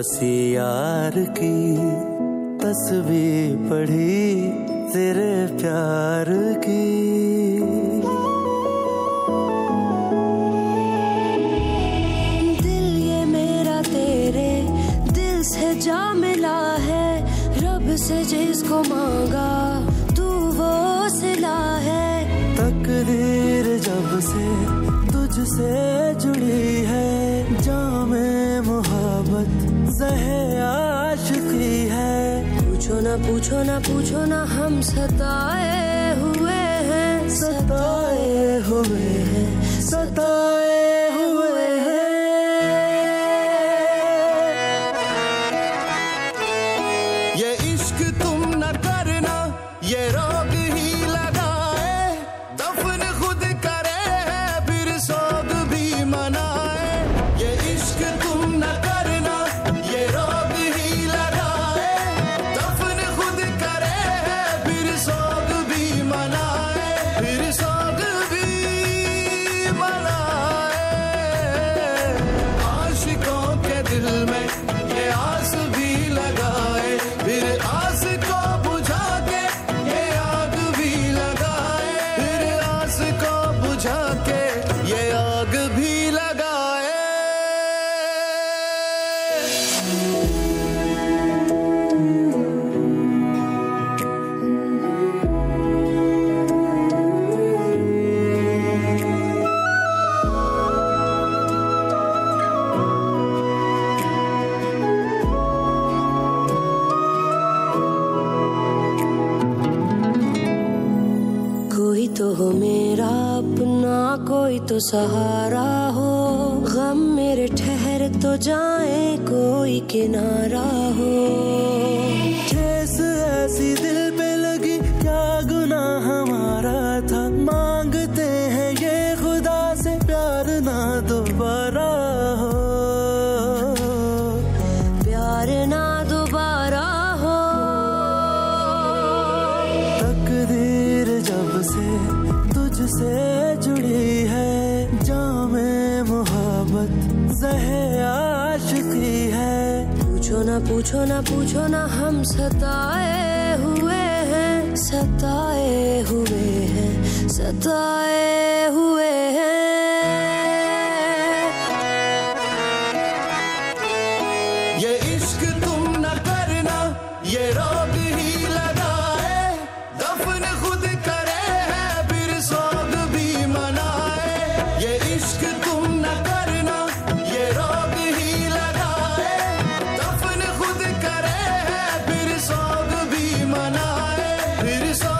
किसी यार की तस्वीर पढ़ी तेरे प्यार की। दिल ये मेरा तेरे दिल से जा मिला है रब से जिसको मांगा तू वो सिला है। तकदीर जब से तुझसे जुड़ी मोहब्बत जहे आशिकी है। पूछो ना पूछो ना पूछो ना हम सताए हुए हैं। सताए हुए हैं सताए हुए हैं। ये इश्क तुम न करना ये रोग तो हो मेरा अपना, कोई तो सहारा हो। गम मेरे ठहर तो जाए, कोई किनारा हो। ठेस ऐसी दिल पे लगी, क्या गुना हमारा था? मांगते हैं ये खुदा से प्यार ना दोबारा पूछो ना पूछो ना पूछो ना, हम सताए हुए हैं, सताए हुए हैं, सताए हुए हैं। ये इश्क तुम न करना, ये रोग ही लगाए, दफन खुद it is all